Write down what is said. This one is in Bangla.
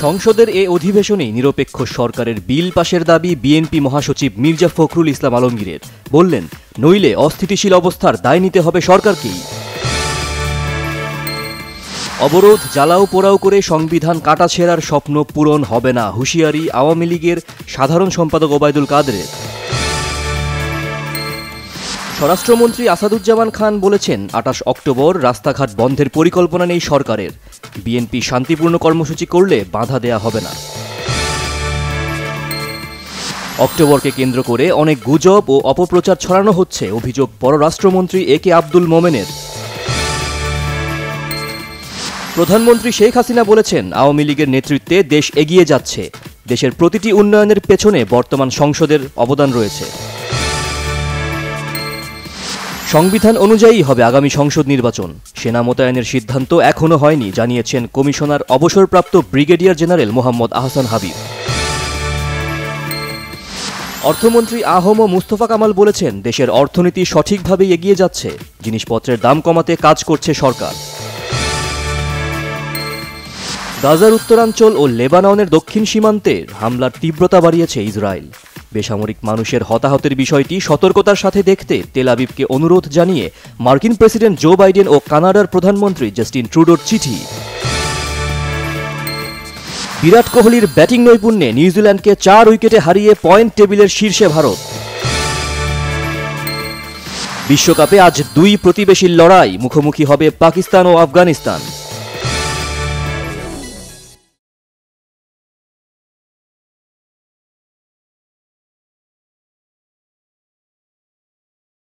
সংসদের এ অধিবেশনেই নিরপেক্ষ সরকারের বিল পাশের দাবি বিএনপি মহাসচিব মির্জা ফখরুল ইসলাম আলমগীরের। বললেন, নইলে অস্থিতিশীল অবস্থার দায় নিতে হবে সরকারকেই। অবরোধ জ্বালাও পোড়াও করে সংবিধান কাটা কাটাছেড়ার স্বপ্ন পূরণ হবে না হুঁশিয়ারি আওয়ামী লীগের সাধারণ সম্পাদক ওবায়দুল কাদেরের। স্বরাষ্ট্রমন্ত্রী আসাদুজ্জামান খান বলেছেন আটাশ অক্টোবর রাস্তাঘাট বন্ধের পরিকল্পনা নেই সরকারের। বিএনপি শান্তিপূর্ণ কর্মসূচি করলে বাধা দেয়া হবে না। অক্টোবরকে কেন্দ্র করে অনেক গুজব ও অপপ্রচার ছড়ানো হচ্ছে, অভিযোগ পররাষ্ট্রমন্ত্রী এ কে আব্দুল মোমেনের। প্রধানমন্ত্রী শেখ হাসিনা বলেছেন, আওয়ামী লীগের নেতৃত্বে দেশ এগিয়ে যাচ্ছে। দেশের প্রতিটি উন্নয়নের পেছনে বর্তমান সংসদের অবদান রয়েছে। সংবিধান অনুযায়ী হবে আগামী সংসদ নির্বাচন। সেনা মোতায়েনের সিদ্ধান্ত এখনও হয়নি, জানিয়েছেন কমিশনার অবসরপ্রাপ্ত ব্রিগেডিয়ার জেনারেল মোহাম্মদ আহসান হাবিব। অর্থমন্ত্রী আহম মুস্তফা কামাল বলেছেন, দেশের অর্থনীতি সঠিকভাবে এগিয়ে যাচ্ছে। জিনিসপত্রের দাম কমাতে কাজ করছে সরকার। গাজার উত্তরাঞ্চল ও লেবাননের দক্ষিণ সীমান্তে হামলার তীব্রতা বাড়িয়েছে ইসরায়েল। বেসামরিক মানুষের হতাহতের বিষয়টি সতর্কতার সাথে দেখতে তেল আবিবকে অনুরোধ জানিয়ে মার্কিন প্রেসিডেন্ট জো বাইডেন ও কানাডার প্রধানমন্ত্রী জাস্টিন ট্রুডোর চিঠি। বিরাট কোহলির ব্যাটিং নৈপুণ্যে নিউজিল্যান্ডকে চার উইকেটে হারিয়ে পয়েন্ট টেবিলের শীর্ষে ভারত। বিশ্বকাপে আজ দুই প্রতিবেশীর লড়াই, মুখোমুখি হবে পাকিস্তান ও আফগানিস্তান।